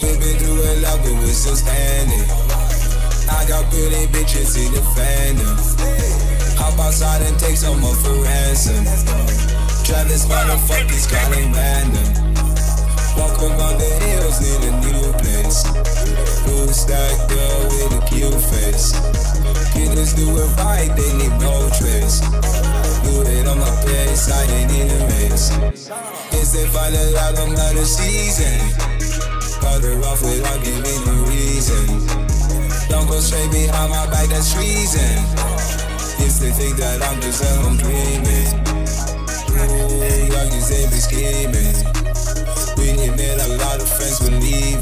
We've been a lot, but we're still standing. I got pretty bitches in the fandom. Hop outside and take some up for ransom. Travis motherfuckers calling random. Walk around the hills, need a new place. Stacked up with a cute face. Killers do it right, they need no trace. Do it on my pace, I ain't in a race. It's the final album of the season. Cut her off without giving a reason. Don't go straight behind my back, that's treason. It's they think that I'm just a home dreaming. Ooh, young they be scheming. We ain't made a lot of friends believing.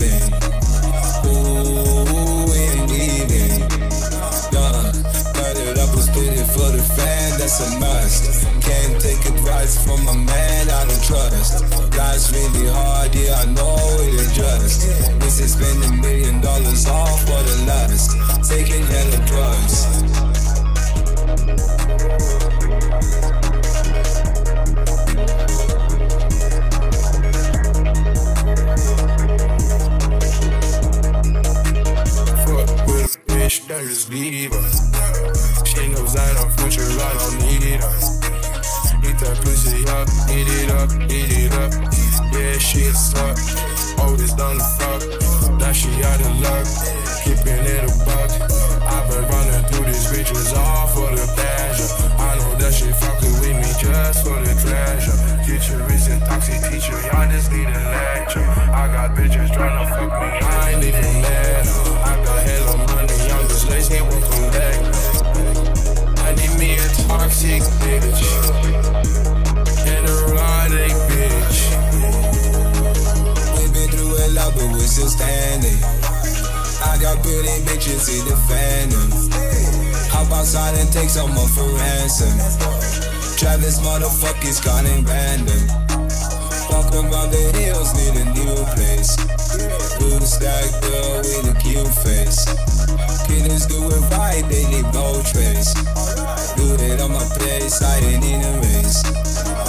For the fan, that's a must. Can't take advice from a man I don't trust. Life's really hard, yeah, I know it just. This is spending million dollars all for the lust. Taking hella drugs. Fuck with a bitch that just leave don't need. Eat that pussy up, eat it up, eat it up. Yeah, she a slut. Always done the fuck. Now she out of luck. Keeping it a buck. I've been running through these bitches all for the pleasure. I know that she fucking with me just for the treasure. Teacher isn't toxic, teacher, y'all just need a lecture. I got bitches trying to fuck me, I ain't even bitch. Bitch. We've been through a lot, but we're still standing. I got pretty bitches in the fandom. Hop outside and take some up for ransom. Travis motherfuckers calling random. Walk around the hills, need a new place. With a cute face. Do it right, they need. Do it on my place, I ain't in a race.